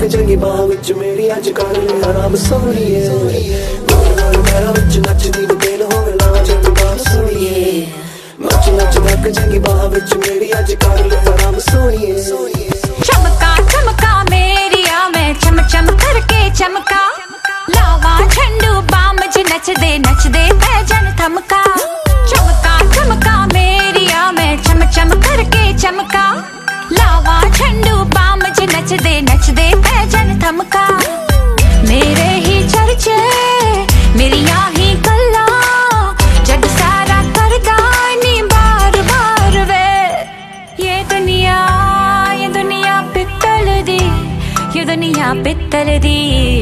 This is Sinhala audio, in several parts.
ਤੇ ਚੰਗੀ ਬਾਹ ਵਿੱਚ ਮੇਰੀ ਅੱਜ ਕਰ ਲੈ ਆਰਾਮ ਸੋਹਣੀਏ ਗੋਲ ਗੋਲ ਮੇਰਾ ਵਿੱਚ ਨੱਚਦੀ ਨੂੰ ਦਿਲ ਹੋਵੇ ਨਾ ਚੰਗੀ ਬਾਹ ਸੋਹਣੀਏ ਨੱਚ ਨੱਚ ਨੱਕ ਚੰਗੀ ਬਾਹ ਵਿੱਚ ਮੇਰੀ ਅੱਜ ਕਰ ਲੈ ਆਰਾਮ ਸੋਹਣੀਏ ਚਮਕਾ ਚਮਕਾ ਮੇਰੀਆ ਮੈਂ ਚਮ ਚਮ ਕਰਕੇ ਚਮਕਾ लावा झंडू बाम जी नचदे नचदे मैं जन थमका चमका चमका मेरिया मैं चम चम करके चमका लावा झंडू बाम जी नचदे சரி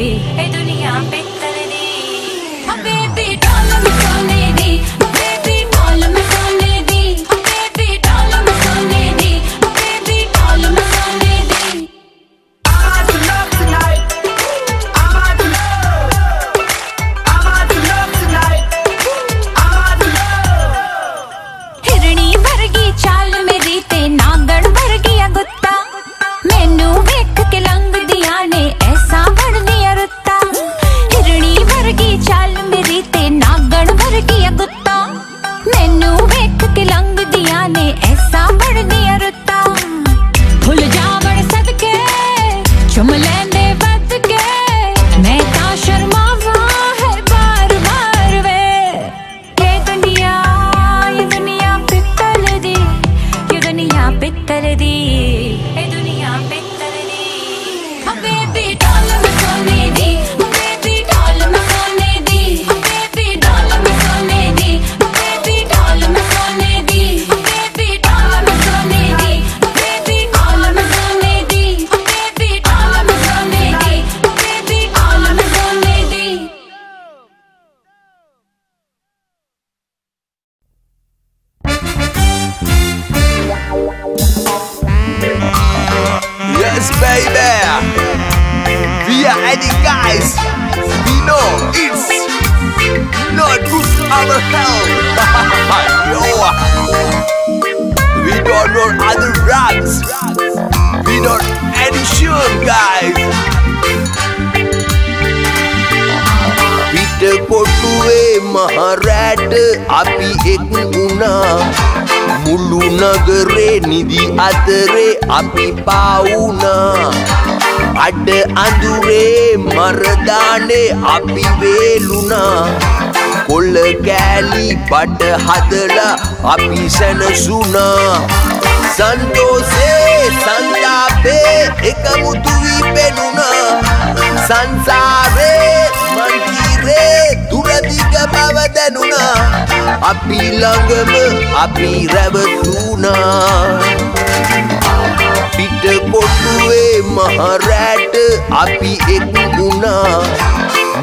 අපි පාවුන. අඩ අඳුරේ මරදානේ අපි වේලුනා. කොල්ල කෑලි බඩ හදලා අපි සැනසුනා. සන්තෝසේ සංතාපේ එකමුතු වී පෙනුණා සංසාරේ කතාව දැනුණා. අපි ළඟම අපි රැවටුණා. පිට කොටුවේ මහරෑට අපි එක් වුණා.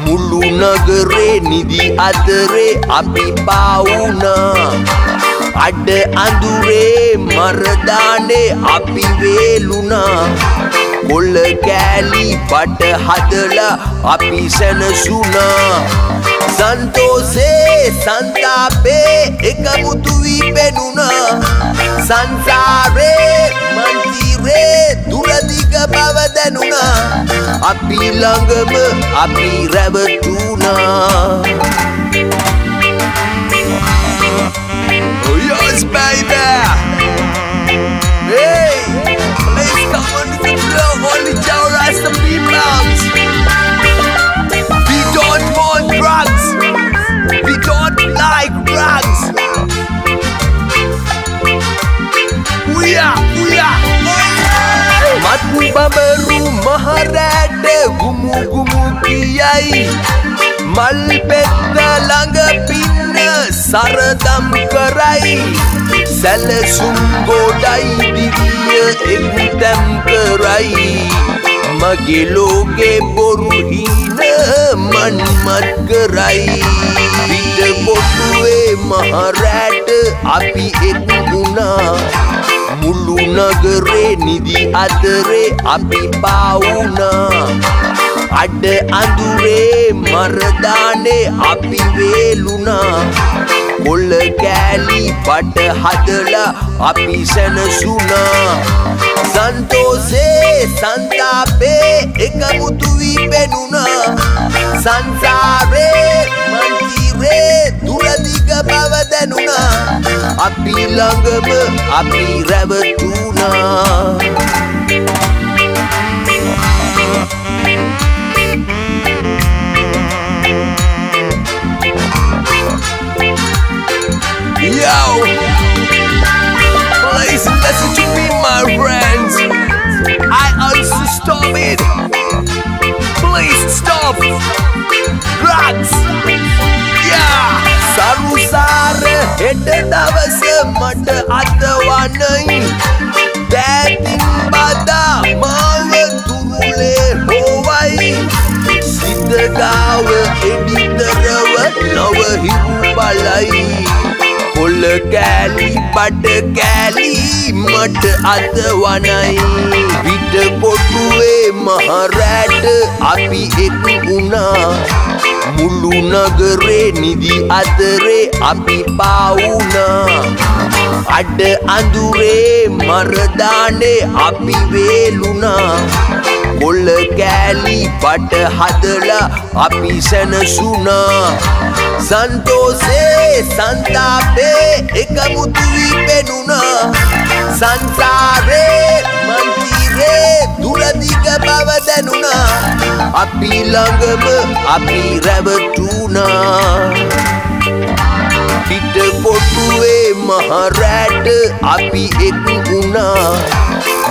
මුළු නගරේ නිදි අතරේ අපි පාවුණා. අඩ අඳුරේ මරදානේ අපි වේලුණා. කොල්ල කෑලි පට හදලා අපි සැනසුණා. සන්තෝසේ සන්තාපේ එකමුතු වී පෙනුණා සංසාරේ මන්තිරේ දුරදිග බව දැනුණා අපි ළඟම අපි රැවටුණා Oh yes baby. Hey මත් බබරු මහරෑට ගුමු ගුමු කියයි. මල් පෙත්ත ළඟ පින්න සරදම් කරයි. සැලසුම් ගොඩයි දිවිය එක්තැම් කරයි. මගේ ලෝකෙ බොරු හින මන්මත් කරයි. පිට පොටුවේ මහරෑට අපි එක් වුණා. මුළු නගරේ නිදි අතරේ අපි පාවුනා. අඩ අඳුරේ මරදානේ අපි වේලුනා. කොල්ල කෑලි බට හදලා අපි සැනසුනා. සන්තෝසේ සන්තාපේ එකමුතු වී පෙනුණා සංසාරේ මන්තිරේ तुळधिक भवदनुना अपि लङ्गम Yo! Please listen to me, my friends. I also stop it. Please stop. Drugs. Yeah. සරුසාර හෙට දවස මට අතවනයි. දැතින් බදා මාව තුරුලේ හෝවයි සිතගාව එඩිතරව නොවහිරු බලයි. කොල්ල කෑලි බඩ කෑලි මට අතවනයි. විට කොටුවේ මහරෑට අපි එක් වුණා. මුළු නගරේ නිදි අතරේ අපි පාවුනා. අඩ අඳුරේ මරදානේ අපි වේලුනා. කොල්ල කෑලි බට හදලා අපි සැනසුනා. සන්තෝසේ සන්තාපේ එකමුතු වී පෙනුණා සංසාරේ මන්තිරේ දුරදිග බව දැනුණා අපි ළඟම අපි රැවටුණා. පිට පොටුවේ මහරෑට අපි එක් වුණා.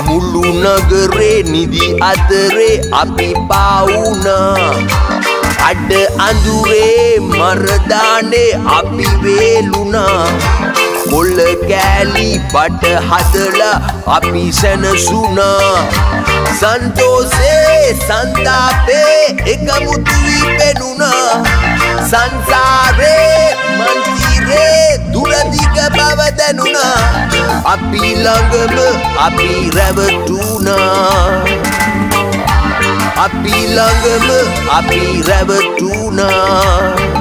මුළු නගරේ නිදි අතරේ අපි පාවුනා අඩ අඳුරේ මරදානේ අපි වේලුනා කොල්ල කෑලි බට හදලා අපි සැනසුනා සන්තෝසේ සන්තාපේ එකමුතු වී පෙනුණා. සංසාරේ මන්තිරේ දුරදිග බව දැනුණා. අපි ළඟම අපි රැවටුණා. අපි ළඟම අපි රැවටුණා.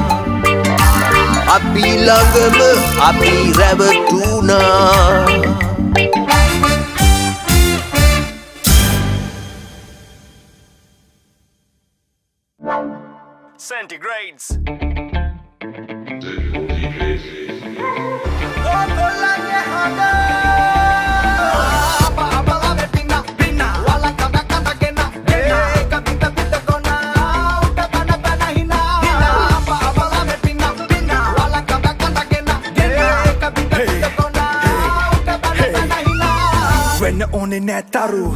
අපි ළඟම අපි රැවටුණා Centigrades. ඕනේ නෑ තරු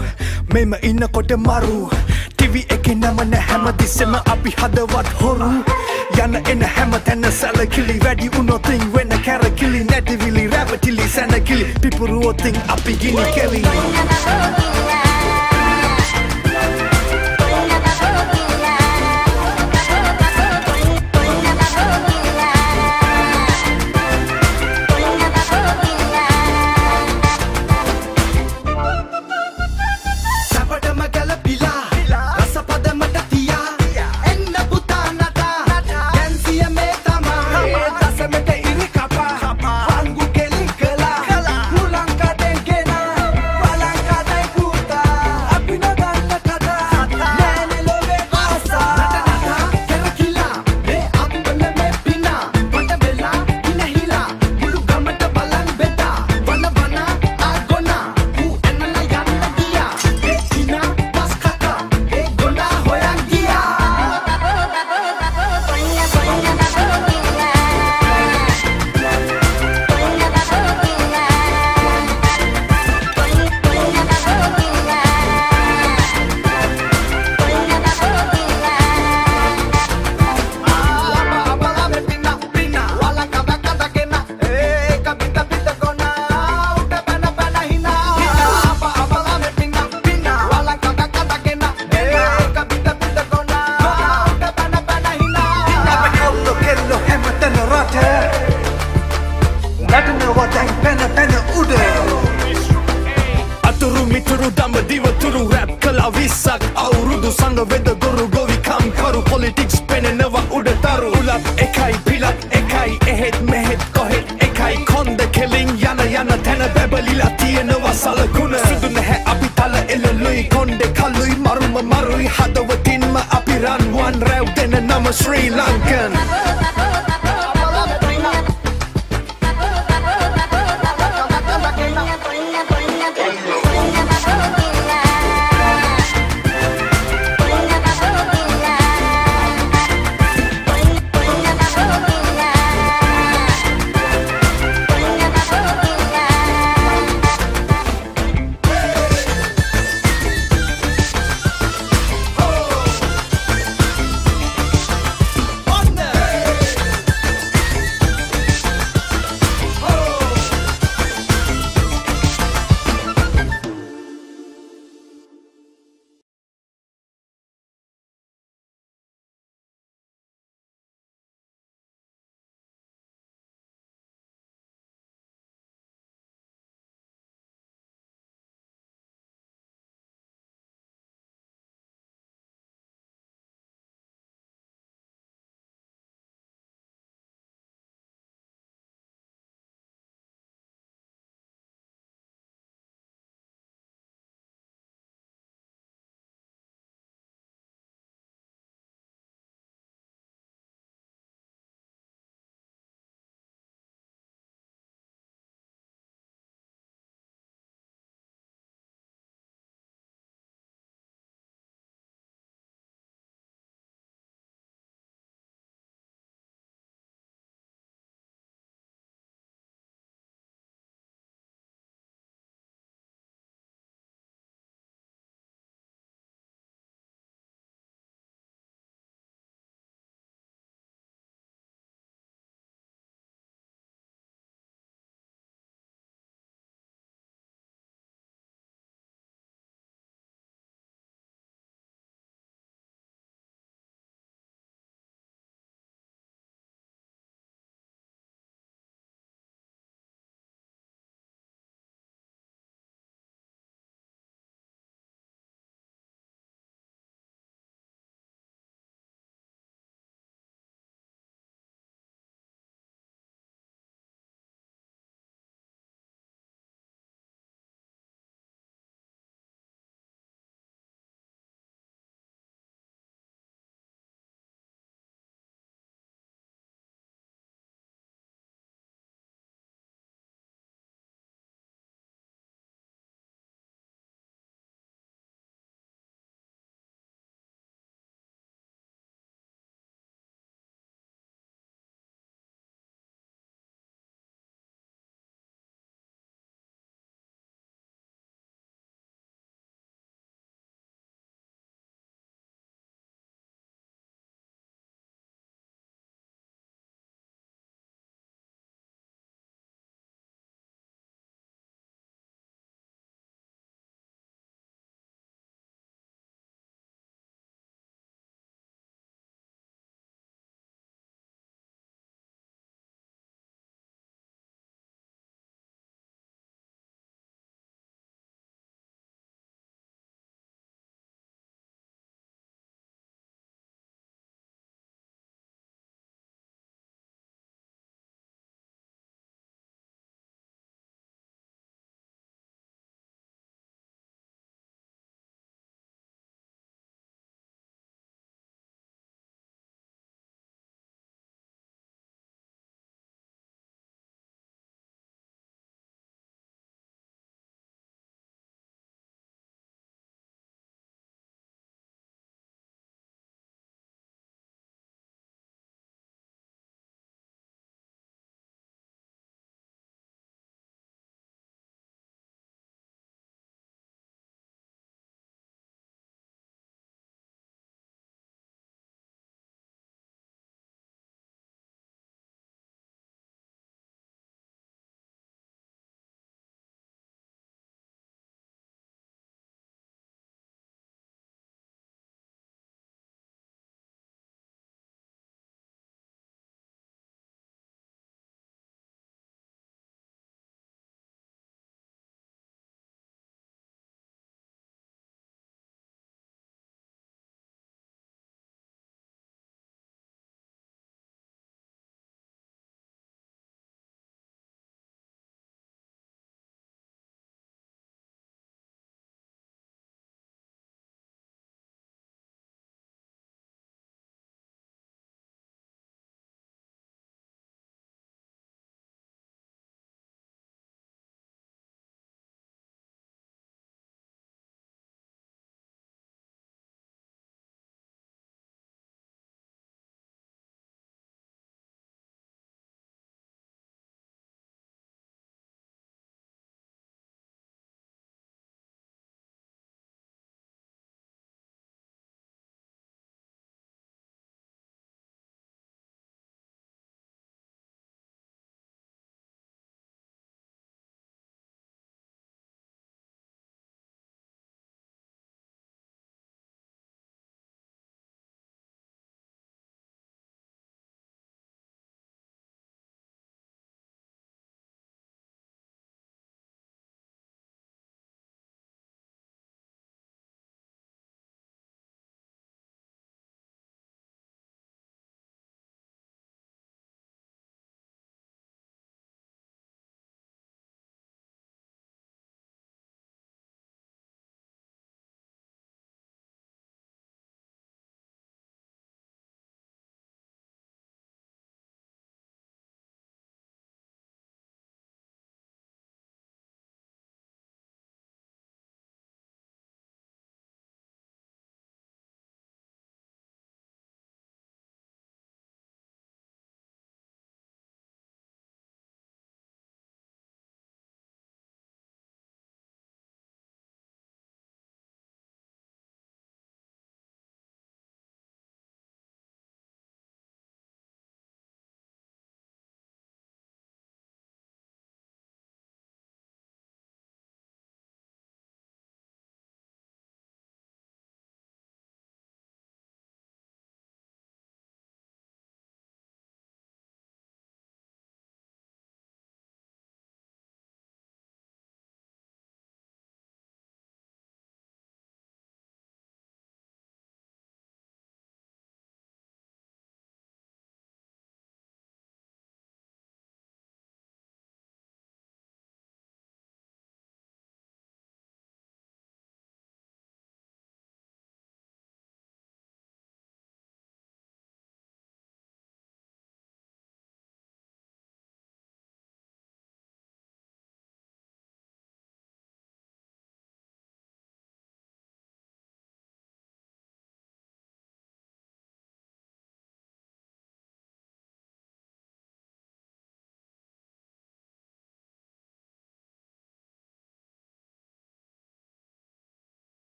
මෙම ඉන්නකොට මරු. ටිවි එක නම නෑ හැමතිස්සෙම අපි හදවත් හොරු. යන එන හැම තැන්න සැලකිලි වැඩි උනොතින් වෙන්න කැරකිලි නැතිවිලි රැවටිලි සැනකිලි. පිපුරුවොතින් අපි ගිනි කෙලි හදවතින්ම අපි රන්වන් රැව් දෙන නම ශ්‍රී ලංකන්.